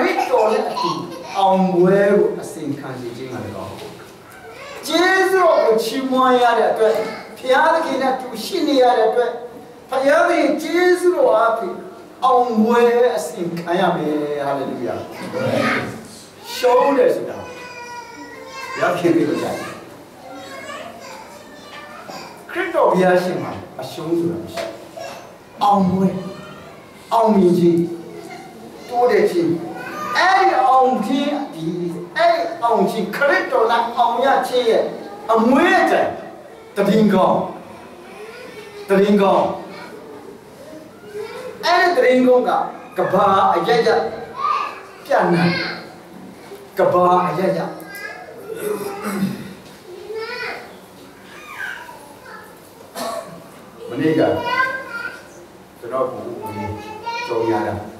ရစ်တော်နဲ့အတူအောင်ပွဲကိုအစဉ်ခံစေခြင်းကလည်းကောင်းကျေးဇူးတော်ကိုချီးမွမ်းရတဲ့အတွက်ဘုရားသခင်နဲ့တူရှိနေရတဲ့အတွက်ဘုရားသခင်ကျေးဇူးတော်အားဖြင့်အောင်ပွဲအစဉ်ခံရမယ်ဟာလေလုယာရှုံးတယ်ဆိုတာဘုရားခင်ပြီးလို့ကြိုက်ခရစ်တော်ဘုရားရှင်မှာအရှုံးဆိုတာမရှိအောင်ပွဲအောင်မြင်ခြင်းတိုးတဲ့ခြင်း အဲ့ဒီအောင်ခြင်းဒီအဲ့ဒီအောင်ခြင်းခရစ်တော်နဲ့အောင်ရခြင်းရဲ့အမွေးအကြိုင်တည်င်းကောင်းတည်င်းကောင်းအဲ့ဒီတည်င်းကောင်းကကဘာအရရပြန့်နှံ့ကဘာအရရမနေ့ကကျွန်တော်ကိုဝင်ကြုံရတာ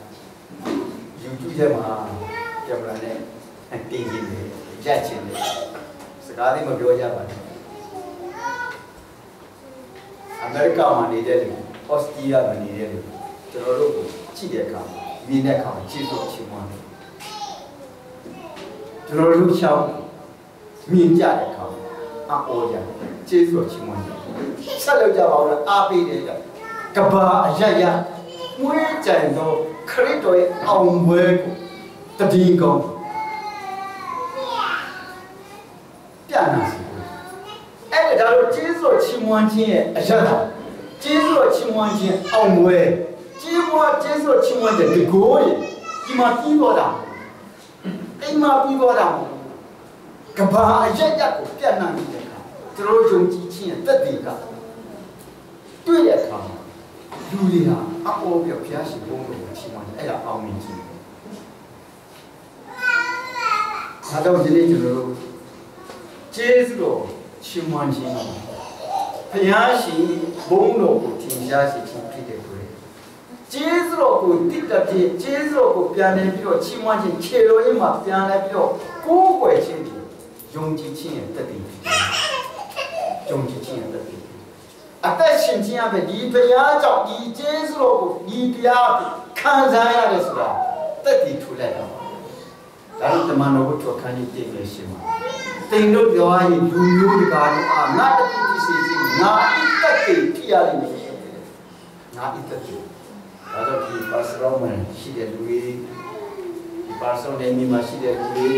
YouTube ထဲမှာကင်မရာနဲ့တင်ကြည့်နေရက်ချင်တယ်စကားလေးမပြောကြပါနဲ့အမေရိကမှာနေတဲ့လူဩစတြေးလျမှာနေတဲ့လူကျွန်တော်တို့ကိုကြည့်တဲ့အခါမြင်တဲ့အခါကြည့်လို့ချင်မှန်းတယ်ကျွန်တော်တို့ရှောင်းမြင်ကြတဲ့အခါအော်ကြကျေးဇူးချင်မှန်းတယ်ဆက်လုပ်ကြပါဦးလားအားပေးတယ်ကဘာအရရ မွေးကြံတော့ခရစ်တော်ရဲ့အောင်ပွဲကိုတည်င်းကောင်းပြနာစီအဲ့ဒါတော့ကျေးဇူးချီးမွမ်းခြင်းရဲ့အရသာကျေးဇူးချီးမွမ်းခြင်းအောင်ပွဲကျေးမွမ်းကျေးဇူးချီးမွမ်းတဲ့ဒီကိုယ်ဒီမှာပြီးတော့တာအိမ်မှာပြီးတော့တာကဘာအရရက်ကိုပြတ်နာနေတဲ့အခါကျွန်တော်ယုံကြည်ခြင်းရဲ့တက်တည်ကတွေ့တဲ့အခါလူတွေဟာ အပေါ်ပြောဘုရားရှင်ဘုန်းတော်ကိုချီးမွမ်းတယ်အဲ့ဒါအောင်မြင်ခြင်းဒါတော့ဒီနေ့ကျွန်တော်တို့ကျေးဇူးတော်ချီးမွမ်းခြင်းဘုရားရှင်ဘုန်းတော်ကိုထင်ရှားစေခြင်းဖြစ်တဲ့ကိုယ်ကျေးဇူးတော်ကိုတိတ်တည်းကျေးဇူးတော်ကိုပြန်နေပြီးတော့ချီးမွမ်းခြင်းခြေတော်ရင်းမှာပြန်လဲပြီးတော့ကိုးကွယ်ခြင်းဒီယုံကြည်ခြင်းရဲ့တက်တည်ဖြစ်တယ်ယုံကြည်ခြင်းရဲ့တက်တည် အသက်ရှင်ခြင်းအပြင်ဒီဘုရားကြောင့်ဒီကျေးဇူးတော်ကိုဒီတရားခံစားရတယ်ဆိုတာတက်တည်ထူလိုက်တော့ဒါလို့တမန်တော်ကိုထောက်ခံနေတည်နေရှင်မှာတင်တို့ပြောရရင်လူမျိုးတကာတို့အာငါတတိတိစီစီငါအသက်တည်ဖြစ်ရလိမ့်မယ်ငါအသက်တည်ဒါတော့ဒီပါစရောမန်ရှိတဲ့လူတွေဒီပါစရောနဲ့မိမရှိတဲ့လူတွေ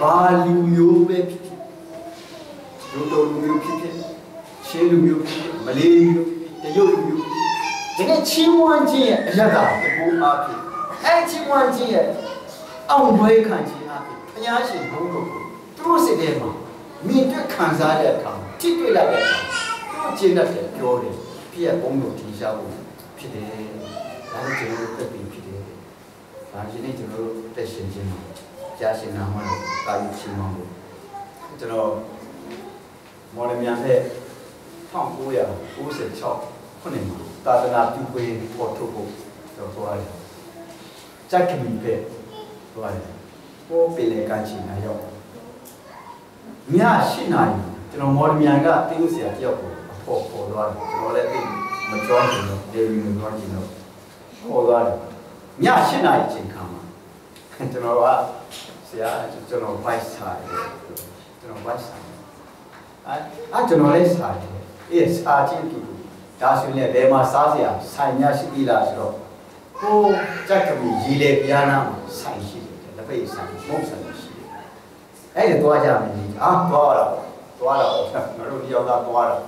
ဘာလူမျိုးပဲဖြစ်ဖြစ်လူတော်လူမျိုးဖြစ်ဖြစ် ရှင်းလူမျိုးဖြစ်ဖြစ်မလေးလူမျိုးတရုတ်လူမျိုးတကယ်ချီးမွမ်းခြင်းရဲ့အရသာတကူအားဖြင့်အဲချီးမွမ်းခြင်းရဲ့အောင်ပွဲခံခြင်းအားဖြင့်ဘုရားရှင်ဘုန်းတော်ကိုသူတို့စိတ်ထဲမှာမြင်တွေ့ခံစားတဲ့အခါထိတွေ့လိုက်တဲ့အခါသူတို့ကျင့်တတ်တယ်ပြောတယ်ပြည့်ဘုန်းတော်ထင်ရှားဖို့ဖြစ်တယ်ဒါလည်းကျွန်တော်တို့တက်ပြီးဖြစ်တယ်ဒါဒီနေ့ကျွန်တော်တို့တက်ရှင်ခြင်းမှာကြားရှင်နာမတော်ကာယချင်းမောင်းလို့ကျွန်တော်မော်လမြိုင်ဖက် 1996ခုနှစ်မှာသာသနာပြုခွေပေါ်ထုတ်ဖို့တော့သွားတယ်။ကြက်ကမီပဲသွားတယ်။ကိုပင်လေကချင်နာရောက်ည8နာရီကျွန်တော်မော်လမြိုင်ကတင်းဥစရာတယောက်ကိုအဖို့ပေါ်သွားတယ်ကျွန်တော်လည်းသိမကြောချင်တော့ဒေဝီမကြောချင်တော့ပေါ်သွားတယ်ည8နာရီချိန်ခါမှာကျွန်တော်ကဆရာကျွန်တော် vice ထားတယ်ကျွန်တော် vice ထားအဲအဲကျွန်တော်လည်းစားတယ် အေးစားချင်းတူဒါဆိုရင်လည်းဘယ်မှာစားစရာဆိုင်ရရှိသေးလားဆိုတော့ကိုကြက်ကမီရီလေပြားနာမှာဆိုင်ရှိတယ်လက်ပိတ်ဆိုင်မုတ်ဆိုင်ရှိတယ်အဲ့ဒါသွားကြမယ်အာသွားတော့သွားတော့ငါတို့ဒီရောက်တာသွားတော့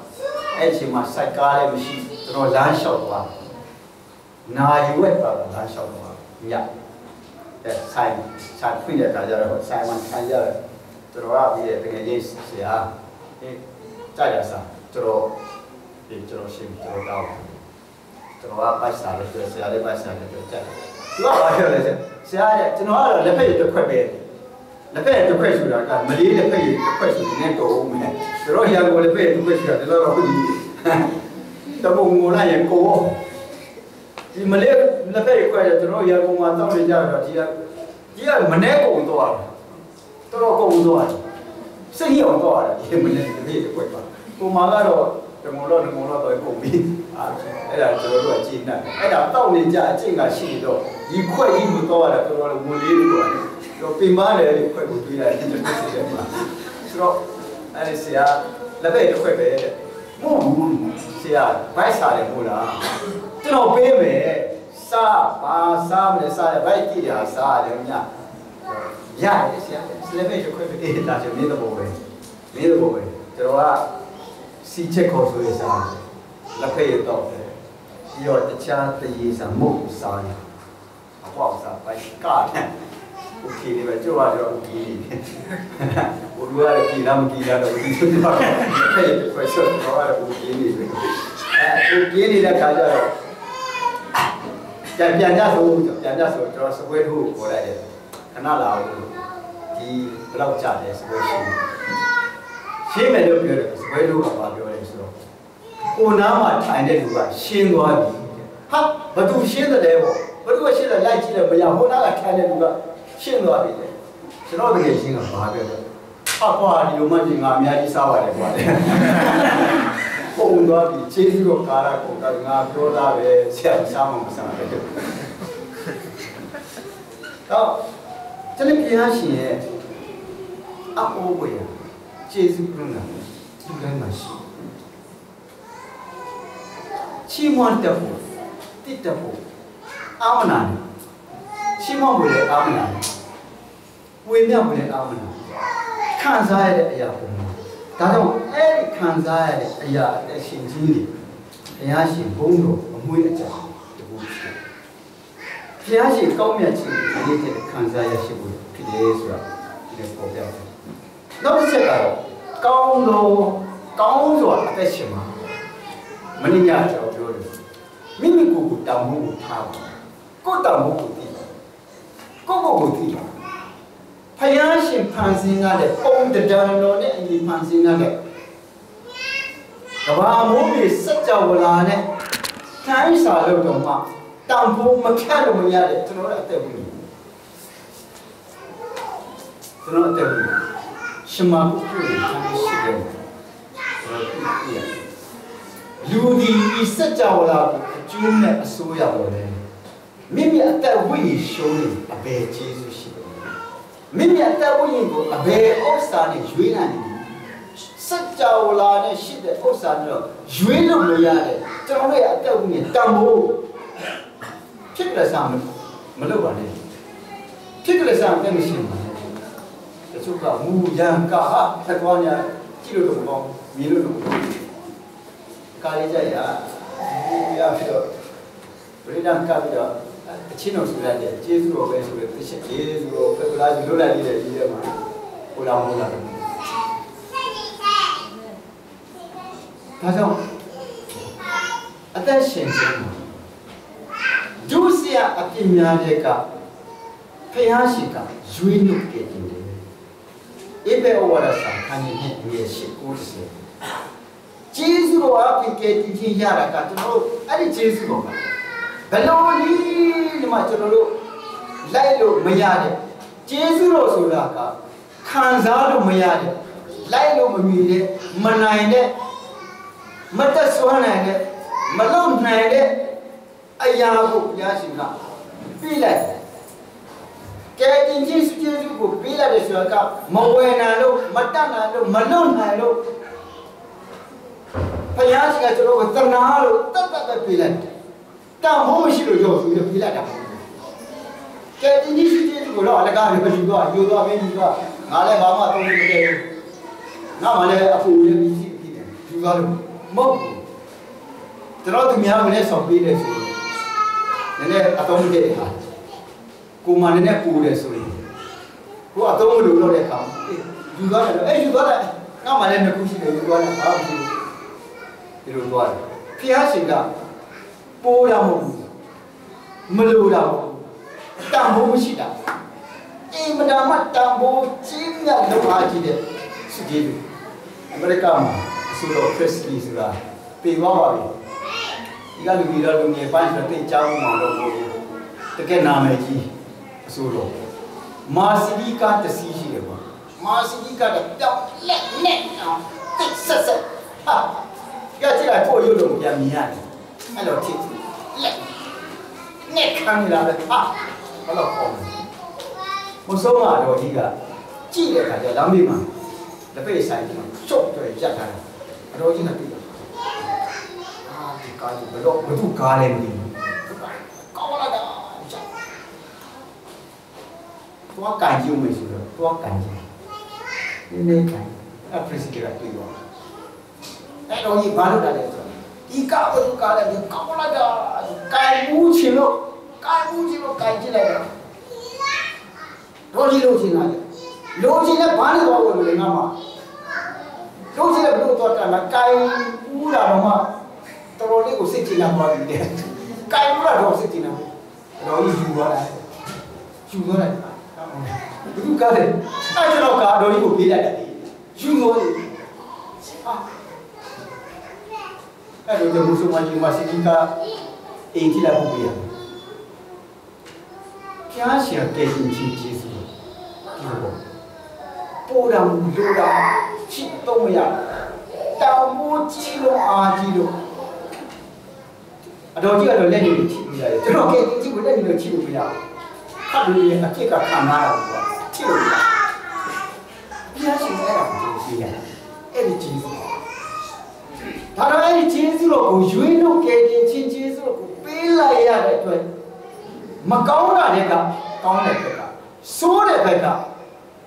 အဲ့ချိန်မှာစိုက်ကားလည်းမရှိကျွန်တော်လမ်းလျှောက်သွားနာယူဝက်ပါလမ်းလျှောက်သွားညအဲဆိုင်ဆိုင်ဖွင့်တဲ့အခါကျတော့ဆိုင်မှာခံရတယ်ကျွန်တော်ကပြီးတဲ့တကယ်ကြီးဆရာအေးကြရစား ကျွန်တော်ဒီကျွန်တော်ရှင်းကျွန်တော်တောင်းကျွန်တော်ကပိုက်စားလို့ပြောဆရာလေးပိုက်စားလို့ပြောကြတယ်သူကဘာပြောလဲဆရာရဲ့ကျွန်တော်ကတော့လက်ဖက်ရည်တစ်ခွက်ပဲလက်ဖက်ရည်တစ်ခွက်ဆိုတာကမလေးလက်ဖက်ရည်တစ်ခွက်ဆိုရင်တော့ဦးမယ်ကျွန်တော်ရန်ကုန်လက်ဖက်ရည်တစ်ခွက်ဆိုတာဒီလိုတော့ဟုတ်ဒီတမုံငိုလိုက်ရင်ကိုဒီမလေးလက်ဖက်ရည်ခွက်ရကျွန်တော်ရန်ကုန်မှာတောင်းနေကြတော့ဒီကဒီကမနေ့ကုန်တော့တော်တော်ကုန်တော့စိတ်ရောတော့တယ်ဒီမနေ့တစ်ခွက်ပါ ကိုမာကတော့တတငုံတော့တငုံတော့တော့ကုန်ပြီအဲ့ဒါကျွန်တော်တို့ကကြည်နေအဲ့ဒါတောက်နေကြအကျင့်ကရှိတော့ဒီခွက်ကြီးကိုတော့ရတော့တော်တော်ဝင်လေးလို့ရတယ်တော့ပင်မတယ်ခွက်ကိုတွေးရတယ်ကျွန်တော်သိတယ်မှာဆိုတော့အဲ့ဒီဆရာလက်ပဲတစ်ခွက်ပဲတဲ့မဟုတ်ဘူးဆရာဘိုက်စားတယ်မို့လားကျွန်တော်ပေးမယ်စားပါစားမယ်စားတယ်ဘိုက်ကြည့်တာစားတယ်ညရတယ်ဆရာလက်ပဲတစ်ခွက်ပဲဒါကျွန်တော်မင်းတော့ပဲမင်းတော့ပဲကျွန်တော်က စီချက်ခေါ်ဆိုရစားလက်ဖက်ရတော့တယ်ပြီးတော့တခြားတရေစာမုတ်စားရအပေါ့စားပိုက်ကတဲ့โอเคလေပဲကြွားတော့โอเคဘိုးရကီလာမကီလာတော့ဒီလိုတော့ဖက်ရခွဲဆိုတော့โอเคနေပြီအဲโอเคနေတဲ့ခါကျတော့ပြန်ပြန်ကြဆိုပြန်ကြဆိုကျွန်တော်စပွဲထိုးခေါ်လိုက်တယ်ခဏလာဦးဒီဘယ်လောက်ကြာတယ်စပွဲရှိ ရှင်းမယ်လို့ပြောတယ်စပွဲထိုးကဘာပြောလဲဆိုတော့ကိုနားမှာထိုင်တဲ့လူကရှင်းသွားပြီဟာဘသူရှင်းတယ်ပေါ့ဘသူကရှင်းတယ်လိုက်ကြည့်တယ်မရဟိုနားကထိုင်တဲ့လူကရှင်းသွားပြီလေကျွန်တော်တကယ်ရှင်းကဘာပြောလဲအကွာဒီလိုမှဒီငါအများကြီးစားပါတယ်ကွာလေပုံသွားပြီခြေစုတော့ကာရကိုကငါပြောတာပဲဆရာစားမှမစားဘူးတော့ကျွန်တော်ပြန်ရှင်ရဲ့အအိုးဝေး ခြေစုပြုံးတာဒီတိုင်းမှာရှိချီးမွမ်းတတ်ဖို့တိတ်တတ်ဖို့အာမနာတယ်ချီးမွမ်းဖို့လည်းအာမနာတယ်ဝေမျှဖို့လည်းအာမနာခံစားရတဲ့အရာပုံမှာဒါကြောင့်အဲ့ဒီခံစားရတဲ့အရာအရှင်ကြီးတွေဘုရားရှင်ဘုန်းတော်အမွေးအကြောင်းတခုရှိတယ်ဘုရားရှင်ကောင်းမြတ်ခြင်းကိုရေးတဲ့ခံစားရရှိဖို့ဖြစ်တယ်ဆိုတာဒီလိုပေါ်ပြတယ်နောက်တစ်ချက်ကတော့ ကောင်းတော်ကောင်းစွာအသက်ရှင်မှာမင်းညာကျွန်တော်ပြောတယ်မိမိကိုယ်ကိုတောင်းမှုကိုထားပါကိုယ်တောင်းမှုကိုသိပါကိုယ့်ကိုယ်ကိုသိပါဖယားရှင်ဖန်ဆင်းရတဲ့ပုံတံတော်နဲ့အညီဖန်ဆင်းရတဲ့ကဘာမိုးကြီးစัจ java လာနဲ့ထိုင်းစာလို့တော့မှတောင်ဖို့မဖြတ်လို့မရတဲ့ကျွန်တော်ရဲ့အသက်ဘူးကျွန်တော်အသက်ဘူး ရှင်မာကုပြုထိုင်းရှိတယ်ကျွန်တော်ပြည့်လူဒီဤစัจ java လာကိုအကျိုးနဲ့အစိုးရတော်တယ်မိမိအသက်ဝိရှုံးနေအဘယ်ကျေးဇူးရှိတယ်မိမိအသက်ဝိရင်ကိုအဘယ်ဥစ္စာနဲ့ရွေးနိုင်တယ်စัจ java လာနဲ့ရှိတဲ့ဥစ္စာနဲ့ရွေးလို့မရတဲ့ကျွန်တော်ရဲ့အသက်ဝိရင်တန်ဖို့ဖြစ်ကြစားမလုပ်ပါနဲ့ဖြစ်ကြစားတဲ့မရှိပါနဲ့တ ချို့ကမူရန်ကဟာဖက်သွားညာကြည့်လို့တော့မကောင်းမြင်လို့တော့မကောင်းကာလေးကြရရဖြစ်တော့ဗရိဒံကပ်ပြီးတော့အချင်းတော်ဆိုရတယ်ကျေးဇူးတော်ပဲဆိုရတဲ့ချက်ကျေးဇူးတော်ဖက်ကလာယူလို့လိုက်ရတဲ့ဒီထဲမှာဟိုလာဟိုလာဒါကြောင့်အသက်ရှင်ခြင်းမှာဒုစရအပြစ်များတဲ့ကဖယားရှိကရွေးနှုတ်ခဲ့ခြင်းတယ် ဧပေဩဝါဒစာခန်းကြီးနဲ့မြေရှိကိုးစေဂျေဇုတော်အပြစ်ကဲတည်ခြင်းရတာကကျွန်တော်တို့အဲ့ဒီဂျေဇုတော်ကဘယ်လိုနည်းဒီမှာကျွန်တော်တို့လိုက်လို့မရတဲ့ဂျေဇုတော်ဆိုတာကခံစားလို့မရတဲ့လိုက်လို့မမြည်တဲ့မနိုင်တဲ့မတက်ဆွမ်းနိုင်တဲ့မလုံနိုင်တဲ့အရာကိုဘုရားရှင်ကပြီးလိုက် ကဲတင်ကြီးစုကျေးဇူးကိုပြီးလိုက်တဲ့ဆိုတာကမဝယ်နိုင်လို့မတတ်နိုင်လို့မလုံနိုင်လို့ဘုရားရှင်ကကျွန်တော်ကိုတနာလို့တတ်တတ်ပဲပြီးလိုက်တန်ဖို့မရှိလို့ရောဆိုပြီးပြီးလိုက်တာကဲတင်ကြီးစုကျေးဇူးကိုတော့အလကားပဲယူသွားယူသွားမင်းယူသွားငါလည်းဘာမှသုံးလို့မတည့်ဘူးငါမှလည်းအပူလည်းပြီးရှိပြီးတယ်ယူသွားလို့မဟုတ်ဘူးကျွန်တော်သူများမနဲ့ဆောင်ပေးတယ်ဆိုရင်နည်းနည်းအသုံးမတည့်တဲ့ဟာ ကိုမနည်းနည်းပူတယ်ဆိုရင်ကိုအသုံးမလို့တော့တဲ့အခါယူသွားတယ်အဲ့ယူသွားတယ်ငါမှလည်းနှစ်ခုရှိတယ်ယူသွားတယ်ဘာမှမဖြစ်ဘူးဒီလိုသွားတယ်ဖျားရှင်ကပိုးရမဟုတ်ဘူးမလိုတာဘူးတန်ဖိုးမရှိတာအင်မတန်မှတန်ဖိုးကြီးမြတ်လောက်အားကြီးတဲ့စုကြည့်တယ်အမေရိကန်မှာဆိုတော့ခရစ်လီဆိုတာပြေသွားပါပြီဒီကလူကြီးတော့လူငယ်ပိုင်းဆိုတော့တိတ်ကြောင်းမှာတော့ဘူးတကယ်နာမည်ကြီး အဆိုတော့မာစီဒီကတစီရှိတယ်ပေါ့မာစီဒီကတပြောင်းလက်နဲ့အောင်တိတ်ဆက်ဆက်ဟာကြည့်လိုက်ကိုရုပ်လုံးပြန်မြင်ရတယ်အဲ့လိုဖြစ်လက်နဲ့ခံရတာပဲဟာဘယ်လိုပေါ့မဆုံးမတော်ကြီးကကြည့်တဲ့အခါကျလမ်းမေးမှာလက်ပိတ်ဆိုင်ကရှုပ်တွေ့ရက်ထားတယ်အတော်ကြီးကတွေ့တယ်အာဒီကားကြီးဘယ်တော့ဘယ်သူကားလဲမသိဘူးကောင်းလာတာ သွားကန်ကြည့်မယ်ဆိုတော့သွားကန်ကြည့်နည်းနည်းကန်အပရီစီကတွေ့တော့အဲ့တော့ဒီဘာလို့တာလဲဆိုတော့ဒီကားဘယ်သူကားလဲကောင်းလာတာကန်မှုချင်လို့ကန်မှုချင်လို့ကန်ကြည့်လိုက်တော့တော့ဒီလိုချင်တာလေလိုချင်တဲ့ဘာလို့သွားဝင်မလဲငါမှလိုချင်တဲ့ဘလို့သွားတာလားကန်မှုတာတော့မှတော်တော်လေးကိုစိတ်ချင်လာပါပြီတဲ့ကန်မှုတာတော့စိတ်ချင်လာတော့ဒီယူသွားတာယူသွားတယ် ဘသူကားလဲအဲ့ကျွန်တော်ကားတော်ကြီးကိုပေးလိုက်တယ်ယူသွားတယ်ဟာအဲ့တော့ဒီမုဆိုမကြီးမစီကအိမ်ထိလာဖို့ပြရဖျားရှင်ကဲရင်ချင်းကျေးဇူးဒီလိုပိုးတော်မူလို့တာချစ်တော့မရတောင်မိုးကြီးလို့အာကြီးလို့အတော်ကြီးကတော့လက်နေချစ်လို့ရတယ်ကျွန်တော်ကဲကြီးကိုလက်နေလို့ချစ်လို့မရဘူး ခတ်လို့ရအဖြစ်ကခံရတာကွာချစ်လို့ရဖျားရှင်အဲ့ဒါကိုကြည့်ရအဲ့ဒီကျေးဇူးဒါတော့အဲ့ဒီကျေးဇူးတော်ကိုရွေးလို့ကဲတင်ချင်းကျေးဇူးတော်ကိုပေးလိုက်ရတဲ့အတွက်မကောင်းတာတွေကကောင်းတဲ့ဘက်ကဆိုးတဲ့ဘက်က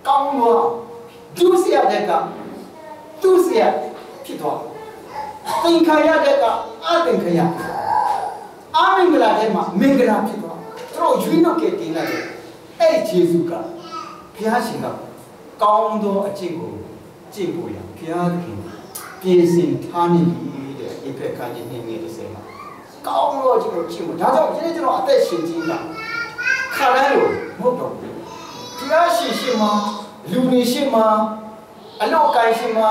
ကောင်းတော့ဒုစရတဲ့ကဒုစရဖြစ်သွားသင်္ခါရတဲ့ကအသင်္ခါရအာမင်္ဂလာတဲ့မှာမင်္ဂလာဖြစ်သွားသူ တို့ရွေးလို့ကဲတင်လိုက်တယ်အဲ့ဒီကျေးဇူးကဘုရားရှင်ကကောင်းသောအကျင့်ကိုကျင့်ဖို့ရဘုရားသခင်ပြင်ဆင်ထားနေပြီတဲ့ဒီဘက်ကကြီးနေနေ30မှာကောင်းတော့ကျွန်တော်ကျင့်ဖို့ဒါကြောင့်ဒီနေ့ကျွန်တော်အသက်ရှင်ခြင်းကခါတိုင်းလို့မဟုတ်တော့ဘူးဘုရားရှင်ရှင်မှာလူနေရှင်မှာအလောက်ကိုင်းရှင်မှာ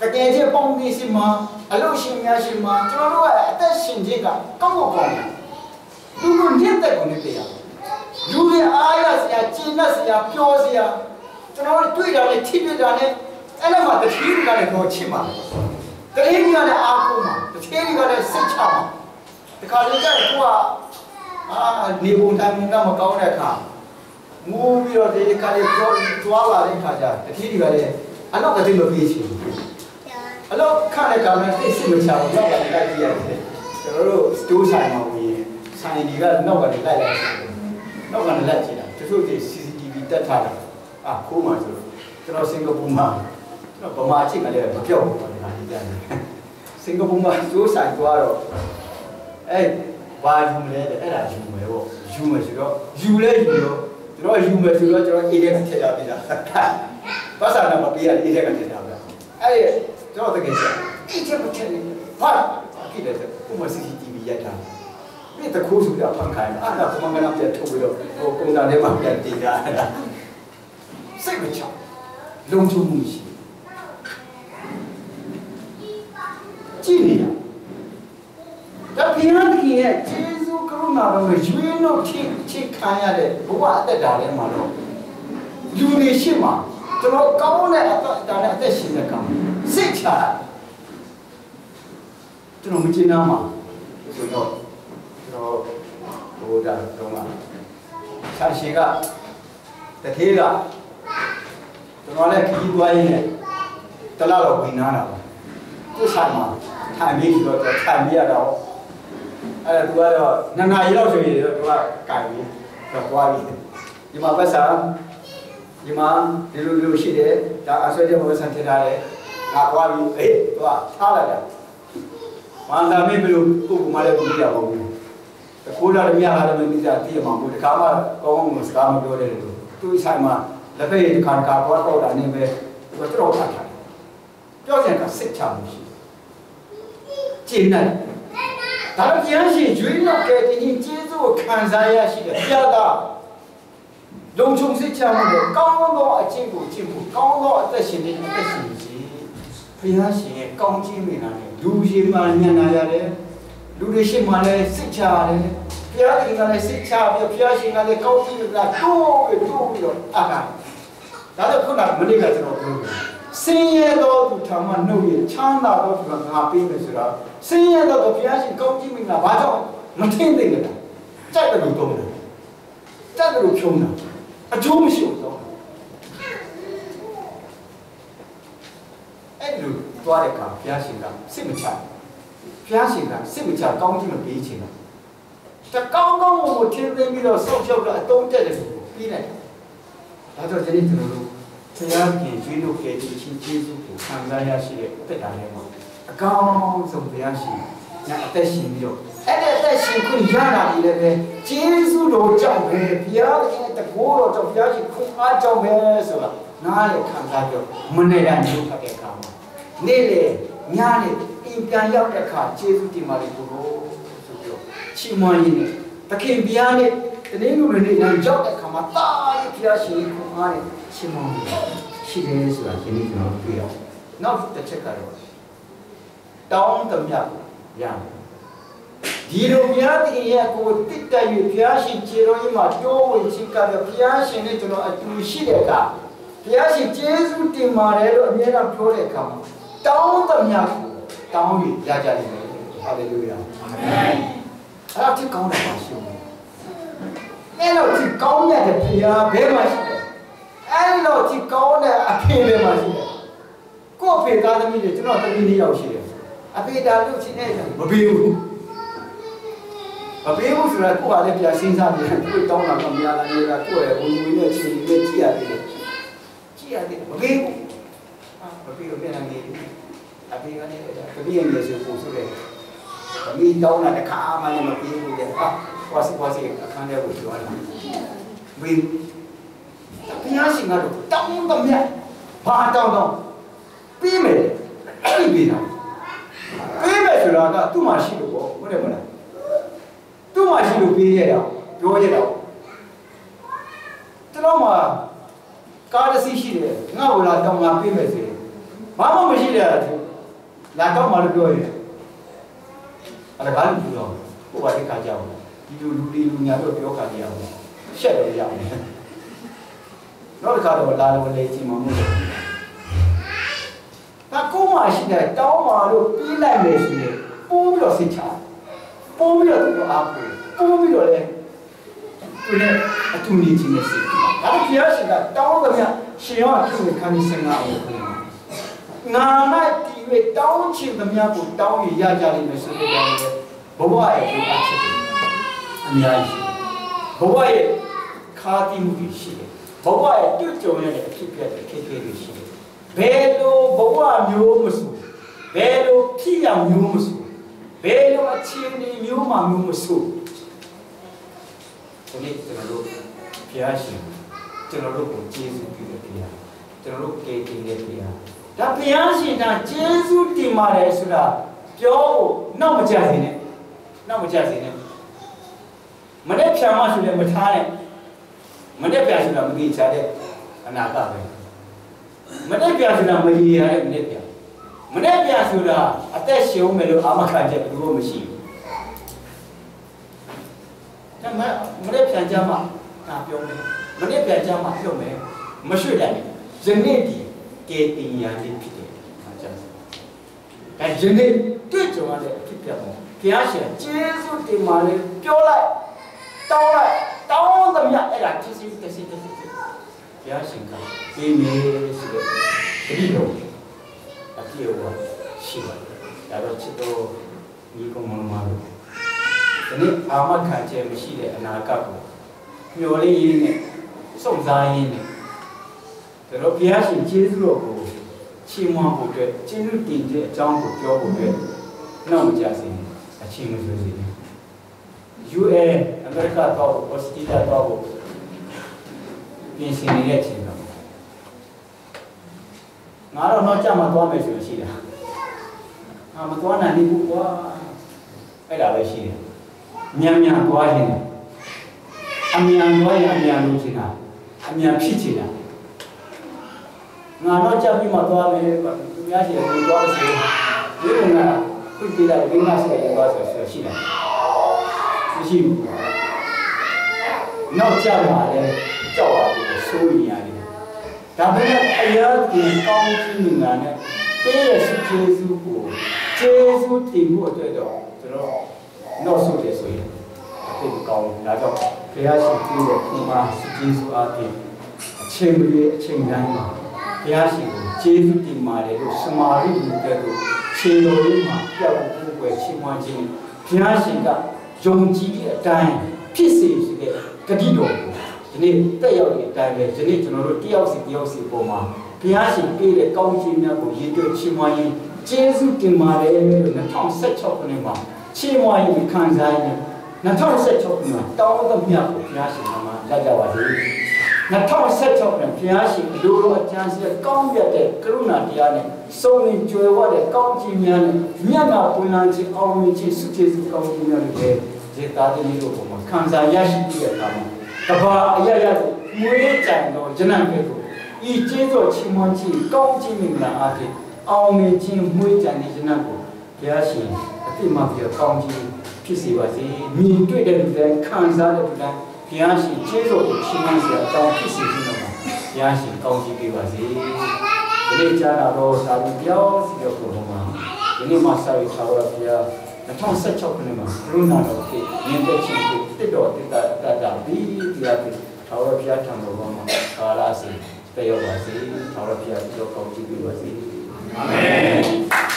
တကယ်ချင်းပေါင်းပြီးရှင်မှာအလောက်ရှင်များရှင်မှာကျွန်တော်တို့ကအသက်ရှင်ခြင်းကကောင်းကောင်းကောင်း လူကိုညက်တဲ့ကိုနေတရားလူတွေအားရစရာကျဉ်းတ်စရာပျော်စရာကျွန်တော်တို့တွေ့တာနဲ့ထိပြတာနဲ့အဲ့ဒါမှတတိယကလည်းတော့ချင်ပါတတိယကလည်းအားကိုးမှာတတိယကလည်းစိတ်ချမှာဒီခါလေးကျရင်ကိုကအာနေပုံတိုင်းကမကောင်းတဲ့အခါငိုးပြီးတော့ဒီကလေးပြောသွားလာတဲ့ခါကျတတိယကလည်းအနောက်ကတိမပြေးချင်အလောက်ခါတဲ့ကလည်းသိစိတ်မချဘူးနောက်ကလည်းလိုက်ကြည့်ရတယ်ကျွန်တော်တို့စတိုးဆိုင်မှာဝင် ဆိုင်ဒီကနောက်ကလည်းလိုက်လိုက်နောက်ကလည်းလိုက်ကြည့်တာတချို့ဒီ CCTV တက်ထားတာအာခိုးမှဆိုကျွန်တော်စင်ကာပူမှာကျွန်တော်ဗမာအချိန်ကလည်းမပြောက်ဘူးပေါ့ဒါဒီကြတယ်စင်ကာပူမှာစတိုးဆိုင်သွားတော့အဲဘာယူမလဲတဲ့အဲ့ဒါယူမယ်ပေါ့ယူမယ်ဆိုတော့ယူလဲယူတော့ကျွန်တော်ယူမယ်ဆိုတော့ကျွန်တော်အေးတဲ့ထည့်ထားပေးတာပတ်စံတော့မပေးရအေးတဲ့ကထည့်ထားပြအဲ့ကျွန်တော်တကယ်ဆိုအေးချက်မချက်နေဟာကြည့်တယ်ဥမ CCTV ရိုက်ထား ဒီတခိုးစုတာဖန်ခိုင်းအဲ့ဒါကမင်္ဂလာပြထုတ်ပြီးတော့ဟိုကွန်တာထဲမှာပြန်တင်တာစိတ်မချလုံချုံမှုရှိကြည့်နေတာဒါဘုရားသခင်ရဲ့ကျေးဇူးကရုဏာတော်ကိုရွေးလို့ထိထိခံရတဲ့ဘဝအသက်တာထဲမှာတော့လူတွေရှိမှကျွန်တော်ကောင်းတဲ့အသက်တာနဲ့အသက်ရှင်တဲ့ကောင်စိတ်ချတာကျွန်တော်မကျင်နာမှာဆိုတော့ကျွန် တော်ဘုရားတော်မှာဆာရှိကတထေးကကျွန်တော်လည်းခကြီးသွားရင်းနဲ့တလားတော့ဝင်နာတာပါသူ့ဆိုင်မှာထိုင်ပြီးတော့ထိုင်ပြီးရတော့အဲ့ဒါသူကတော့နှစ်နာရီလောက်ဆိုရင်တော့သူကကင်ပြီးတော့သွားပြီးဒီမှာပတ်စာဒီမှာဒီလိုလိုရှိတယ်ဒါအဆွဲတဲ့ဘဝဆန်ထည့်ထားတယ်ငါသွားပြီးအေးသူကထားလိုက်တာမန္တမေဘယ်လိုပုဂ္ဂိုလ်မှလည်းမသိရပါဘူး တခိုးတာမြတ်ဟာလည်းမသိတာသိရမှာမဟုတ်တခါမှကောင်းကောင်းမစကားမပြောတဲ့လူသူ့ဆိုင်မှာလက်ဖက်ရည်တစ်ခါတစ်ခါသွားတော့တာနေပဲသူကတော်ဖတ်ထားတယ်ပြောချင်တာစိတ်ချမှုရှိကျင့်နိုင်ဒါတော့ပြန်ရှင်ကျွေးတော့ကဲဒီရင်ကျေးဇူးကိုခံစားရရှိတယ်ပြတာလုံခြုံစိတ်ချမှုနဲ့ကောင်းသောအကျင့်ကိုကျင့်ဖို့ကောင်းသောအသက်ရှင်တဲ့အသက်ရှင်စီဘုရားရှင်ရဲ့ကောင်းခြင်းမိနာနဲ့လူရှိမှညံ့နာရတယ် လူတွေရှိမှလည်းစိတ်ချရတယ်ဘုရားရှင်ကလည်းစိတ်ချပြီးဘုရားရှင်ကလည်းကောင်းခြင်းမိနာတိုးပြီးတိုးပြီးတော့အာဒါတော့ခုနမနေ့ကကျွန်တော်ပြောတယ်ဆင်းရဲသောသူထံမှနှုတ်ရချမ်းသာသောသူကငါပေးမယ်ဆိုတာဆင်းရဲသောသူဘုရားရှင်ကောင်းကြီးမင်္ဂလာဘာကြောင့်မထင်သိကြတာကြိုက်တယ်လို့သုံးတယ်ကြိုက်တယ်လို့ဖြုံးတာအကျိုးမရှိဘူးတော့အဲ့လိုသွားတဲ့အခါဘုရားရှင်ကစိတ်မချဘု ရားရှင်ကစိတ်မချကောင်းကြီးမပေးချင်တာတကောင်းကောင်းကိုထင်သိပြီးတော့ဆောက်ရှောက်တာအတုံးတက်တယ်လို့ပြီးလိုက်ဒါတော့ဒီနေ့ကျွန်တော်တို့ဘုရားခင်ကျွေးလို့ကဲဒီချင်းကျေးဇူးကိုခံစားရရှိတဲ့တက်တာလေးမှာအကောင်းဆုံးဘုရားရှင်ညအသက်ရှင်ပြီးတော့အဲ့ဒီအသက်ရှင်ခွင့်ရတာဒီလည်းပဲကျေးဇူးတော်ကြောင့်ပဲဘုရားရဲ့တကောတော်ကြောင့်ဘုရားရှင်ခွင့်အားကြောင့်ပဲဆိုတာနားလေခံစားကြမနေ့ကညှို့ဖတ်တဲ့အခါမှာနေ့လေညနေ အိမ်ပြန်ရောက်တဲ့အခါကျေးဇူးတင်ပါလေကိုတော်ဆိုပြီးတော့ချီးမွမ်းရင်းနဲ့သခင်ဘုရားနဲ့တနေ့လိုနေ့ညရောက်တဲ့အခါမှာတာရဲ့ဘုရားရှင်ခွင့်အားနဲ့ချီးမွမ်းရှိတယ်ဆိုတာဒီနေ့ကျွန်တော်တွေ့ရအောင်နောက်တစ်ချက်ကတော့တောင်းတမြတ်ရမယ်ဒီလိုဘုရားသခင်ရဲ့ကိုတစ်တက်၍ဘုရားရှင်ခြေတော်ကြီးမှာတိုးဝင်ချစ်ကပ်ဘုရားရှင်နဲ့ကျွန်တော်အတူရှိတဲ့အခါဘုရားရှင်ကျေးဇူးတင်ပါတယ်လို့အမြဲတမ်းပြောတဲ့အခါမှာတောင်းတမြတ်ကို တောင်းပြီးရကြလိမ့်မယ်ဟာလေလုယာအာမင်အဲ့ဒါဒီကောင်းတာပါရှင်အဲ့လိုဒီကောင်းတဲ့ဘုရားဘယ်မှာရှိလဲအဲ့လိုဒီကောင်းတဲ့အဖေဘယ်မှာရှိလဲကို့အဖေသားသမီးတွေကျွန်တော်သမီးလေးယောက်ရှိတယ်အဖေဒါလို့ချင်းနေမပြီးဘူးမပေးဘူးဆိုတာကိုယ်ကလည်းပြစဉ်းစားနေတယ်ကိုယ်တောင်းတာကမရတာလေကကိုယ်ရဲ့ဝင်ဝင်နဲ့ချင်းနဲ့ကြည့်ရတယ်ကြည့်ရတယ်မပေးဘူးမပေးလို့ပြန်နေ အပေးကနေတပည့်ရဲ့ဆိုပို့ဆိုတယ်မီးတောင်းတာတစ်ခါမှလည်းမပေးဘူးတဲ့ဟာကွာစီကွာစီအခန်းထဲကိုပြောတာဝေးဘုရားရှင်ကတော့တောင်းတော့မြတ်ဘာတောင်းတော့ပြီးမယ်အဲ့ဒီပြီးတာပြီးမယ်ဆိုတာကသူ့မှာရှိလို့ပေါ့ဟုတ်တယ်မလားသူ့မှာရှိလို့ပေးရတာပြောရတာကျွန်တော်မှာကားတစ်စီးရှိတယ်ငါ့ကိုလာတောင်းငါပေးမယ်ဆိုရင်ဘာမှမရှိတဲ့အဲ့ဒါ လာတော့မှလို့ပြောရတယ်အဲ့ဒါဘာလို့ပြောတော့ကိုယ်ကတိခါကြောက်ဒီလူလူလေးလူညာတော့ပြောခါကြရအောင်ရှက်တော့ရအောင်နောက်တစ်ခါတော့လာတော့လေချင်းမမှုလို့ဒါကိုမှရှိတဲ့တောင်းမှလို့ပြီးလိုက်မယ်ဆိုရင်ပိုးပြီးတော့စိတ်ချပိုးပြီးတော့သူအားပိုးပိုးပြီးတော့လေသူလည်းအထူးနေခြင်းနဲ့စိတ်ဒါတော့ဘုရားရှင်ကတောင်းသမျှရှင်ရောအထူးခံနေစင်ငါအောင်ငါနဲ့ဒီဝေ တောင်းချင်သမျှကိုတောင်းရရကြလိမ့်မယ်ဆိုတဲ့ကြောင့်ဘဝရဲ့ဒီအချက်တွေအများကြီးရှိဘဝရဲ့ခါတိမှုတွေရှိတယ်ဘဝရဲ့တွေ့ကြုံရတဲ့အဖြစ်အပျက်တွေခေခေတွေရှိတယ်ဘယ်လိုဘဝမျိုးမဆိုဘယ်လိုဖြစ်ရမျိုးမဆိုဘယ်လိုအခြေအနေမျိုးမှမျိုးမဆိုဒီနေ့ကျွန်တော်တို့ဘုရားရှင်ကျွန်တော်တို့ကိုကျေးဇူးပြုတဲ့ဘုရားကျွန်တော်တို့ကယ်တင်တဲ့ဘုရား ဒါဘုရားရှင်ကကျေးဇူးတင်ပါတယ်ဆိုတာပြောဖို့နောက်မကြစေနဲ့နောက်မကြစေနဲ့မနေ့ဖြာမှဆိုလည်းမထားနဲ့မနေ့ဖြာဆိုတာမကြီးချတဲ့အနာကပဲမနေ့ဖြာဆိုတာမကြီးရတဲ့မနေ့ဖြာမနေ့ဖြာဆိုတာအသက်ရှုံးမယ်လို့အာမခံချက်ဘယ်လိုမရှိဘူးဒါမှမနေ့ဖြာကြမှာဒါပြောမယ်မနေ့ဖြာကြမှာပြောမယ်မရွှေ့တယ်ယနေ့ဒီ ကေတင်ရလေးဖြစ်တယ်အားကြောင့်အဲယနေ့တွေ့ကြုံရတဲ့အဖြစ်ပြတ်ပေါ့ဘုရားရှင်ကျေးဇူးတင်ပါလေပြောလိုက်တောင်းလိုက်တောင်းသမျှအဲ့ဒါတစ်စီတစ်စီတစ်စီဘုရားရှင်ကပေးမယ်ဆိုတော့တတိယအပြည့်အဝရှိပါတယ်ဒါတော့ချစ်တော်ညီကောင်မမတို့ဒီနေ့အာမခံချက်မရှိတဲ့အနာဂတ်ကိုမျှော်လင့်ရင်းနဲ့စုံစားရင်းနဲ့ ဒါတော့ဘုရားရှင်ကျေးဇူးတော်ကိုချီးမွမ်းဖို့အတွက်ကျေးဇူးတင်တဲ့အကြောင်းကိုပြောဖို့အတွက်နောက်မကြစေအချင်းမဆိုစေ UN အမေရိကတော့ Australia တော့ပြင်ဆင်နေတဲ့အချိန်တော့ငါတော့တော့ကြမှာသွားမယ်ဆိုရင်ရှိတာငါမသွားနိုင်ဘူးကွာအဲ့ဒါပဲရှိတယ်မြန်မြန်သွားရင်အမြန်သွားရင်အမြန်လို့ချင်တာအမြန်ဖြစ်ချင်တာ ငါတော့ကြပြီးမှသွားမယ်သူများရှိတယ်သူသွားလို့ဆိုရင်ဒီကငါခုတည်တာဒီမှာဆက်ရသွားဆိုရှိတယ်မရှိဘူးနောက်ကြမှာလဲကြောက်ပါဘူးစိုးရင်ရတယ်ဒါပေမဲ့အရာကိုကောင်းကြီးနေတာနဲ့ပေးရရှိကျေးဇူးကိုကျေးဇူးတင်မှုအတွက်တော့ကျွန်တော်နောက်ဆုံးတယ်ဆိုရင်အသိကောင်းဒါကြောင့်ဘုရားရှိခိုးတဲ့ခုမှကျေးဇူးအားဖြင့်အချိန်မီအချိန်တိုင်းမှာ ဘုရားရှိခိုးကျေးဇူးတင်ပါတယ်လို့စမာရိလူတဲ့တို့ခြေတော်လေးမှာပြောက်ဖို့ပဲချီးမွမ်းခြင်းဘုရားရှင်ကယုံကြည်တဲ့အတိုင်းဖြစ်စေရှိတဲ့ဂတိတော်ကိုဒီနေ့တက်ရောက်တဲ့အတိုင်းပဲဒီနေ့ကျွန်တော်တို့တယောက်စီတယောက်စီပုံမှာဘုရားရှင်ပေးတဲ့ကောင်းချီးများကိုရည်တွေ့ချီးမွမ်းရင်ကျေးဇူးတင်ပါတယ်လို့2016ခုနှစ်မှာချီးမွမ်းရင်ခံစားရင်2016ခုနှစ်မှာတောင်းသမျှကိုဘုရားရှင်ကမှလက်ကြပါစေ 2016ခုနှစ်ဘုရားရှင်လူတော်အကျမ်းစီကောင်းမြတ်တဲ့ကရုဏာတရားနဲ့စုံလင်ကြွယ်ဝတဲ့ကောင်းချီးများနဲ့မြတ်နာပွင့်လန်းခြင်းအောင်မြင်ခြင်းစုကျေးဇူးကောင်းချီးများတွေဒီသားသမီးတို့ပုံမှာခံစားရရှိပြီးတဲ့အခါမှာတဘာအရရမွေးကြံတော့ဂျနံပဲကိုဤကျေးဇူးချီးမွမ်းခြင်းကောင်းခြင်းမင်္ဂလာအားဖြင့်အောင်မြင်ခြင်းမွေးကြံတဲ့ဂျနံကိုဘုရားရှင်အတိမပြကောင်းခြင်းဖြစ်စေပါစေမြင်တွေ့တဲ့လူတိုင်းခံစားတဲ့လူတိုင်း ဘုရားရှင်ကျေးဇူးကိုချီးမွမ်းစရာအကြောင်းဖြစ်စေခြင်းတော့ဘုရားရှင်ကောင်းခြင်းပေးပါစေဒီနေ့ကြားတာတော့သာပြီးပြောစီတော့ဘုံမှာဒီနေ့မှဆက်ပြီးသာဝရဘုရား2016ခုနှစ်မှာကရုဏာတော်ဖြစ်မြင်တဲ့ခြင်းကိုတစ်တော်တစ်တာတတာပြီးတရားပြီးသာဝရဘုရားထံတော်မှာကာလစီတယောပါစေသာဝရဘုရားကြောကောင်းချီးပေးပါစေအာမင်